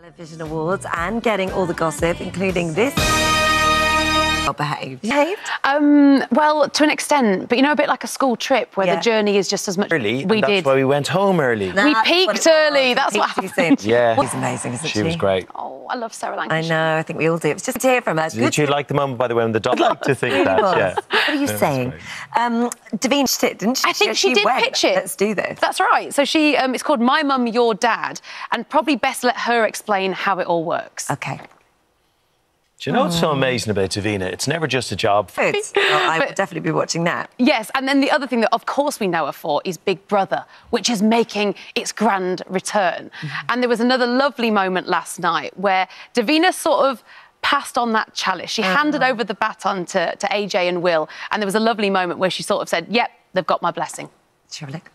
Television Awards and getting all the gossip, including this. Well behaved. Behaved? Um, well, to an extent, but you know, a bit like a school trip where Yeah. the journey is just as much. early. We and that's did. why we went home early. That's what peaked it was. early, that's what Peaked too soon. Yeah. She's amazing, isn't she? She was great. Oh, I love Sarah I know, I think we all do. It's just to hear from her. Did Good you like the moment, by the way, when the dog? I'd like to think that. Yeah. What are you that's saying? great. Um, Davina pitched it, didn't she? I think she, did went, pitch it. Let's do this. That's right. So she, um, it's called My Mum, Your Dad, and probably best let her explain how it all works. Okay. Do you know what's so amazing about Davina? It's never just a job. Well, I will But- definitely be watching that. Yes, and then the other thing that, of course, we know her for is Big Brother, which is making its grand return. Mm-hmm. And there was another lovely moment last night where Davina sort of passed on that chalice. She handed mm. over the baton to, to AJ and Will, and there was a lovely moment where she sort of said, "Yep, they've got my blessing." Shall we look?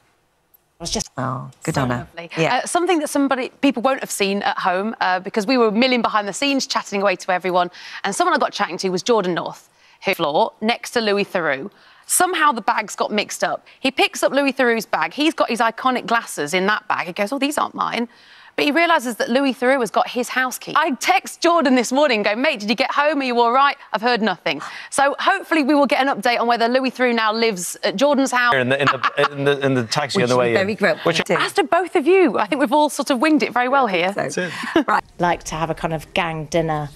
It was just Oh, good so on her. lovely. Yeah. Uh, something that somebody people won't have seen at home uh, because we were milling behind the scenes, chatting away to everyone. And someone I got chatting to was Jordan North, who floor next to Louis Theroux. Somehow the bags got mixed up. He picks up Louis Theroux's bag. He's got his iconic glasses in that bag. He goes, "Oh, these aren't mine." But he realises that Louis Theroux has got his house key. I text Jordan this morning, go, mate, did you get home? Are you all right? I've heard nothing. So hopefully we will get an update on whether Louis Theroux now lives at Jordan's house. In the, in the, in the, in the taxi Which on the should way very in. grateful Which, to. As to both of you, I think we've all sort of winged it very well here. So, it. right. like to have a kind of gang dinner